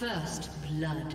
First blood.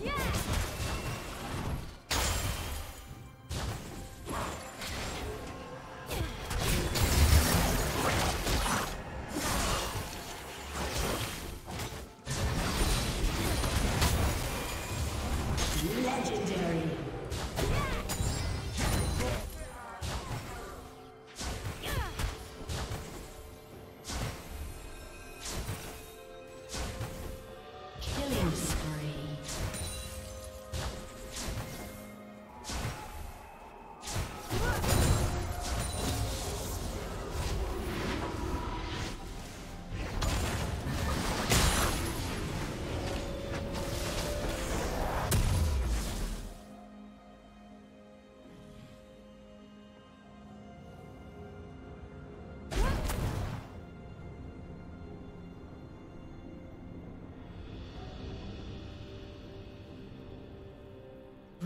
Yeah!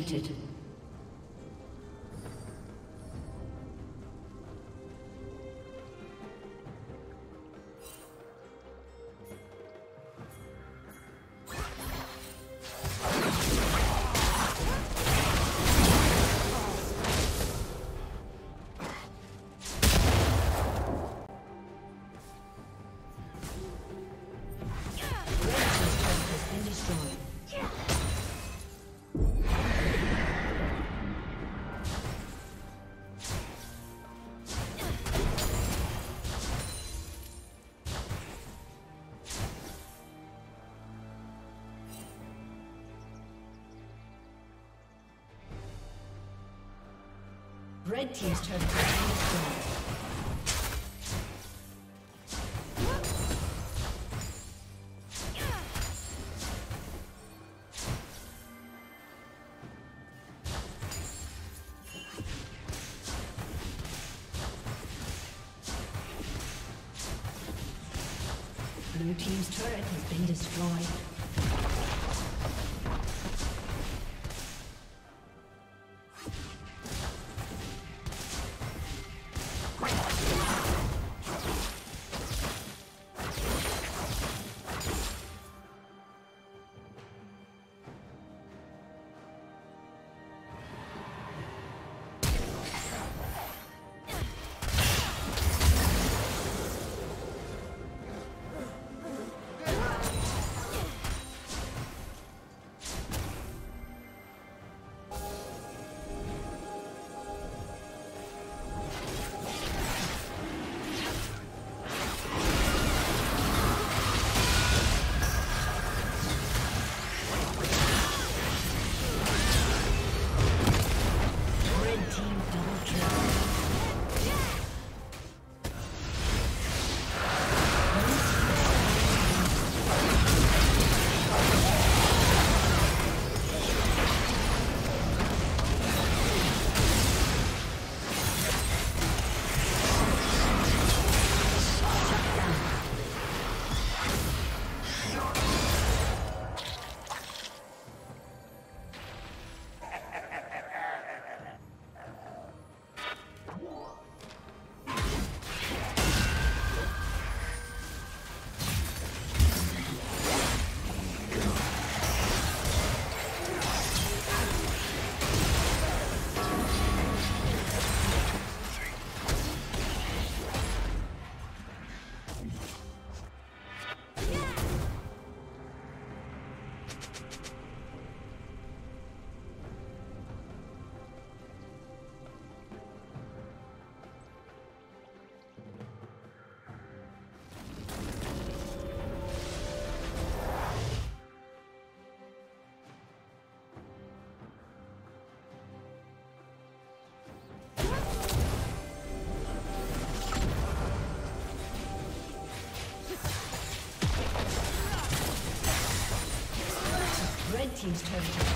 Executed. Red Team's destroyed. Team's turret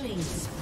Killing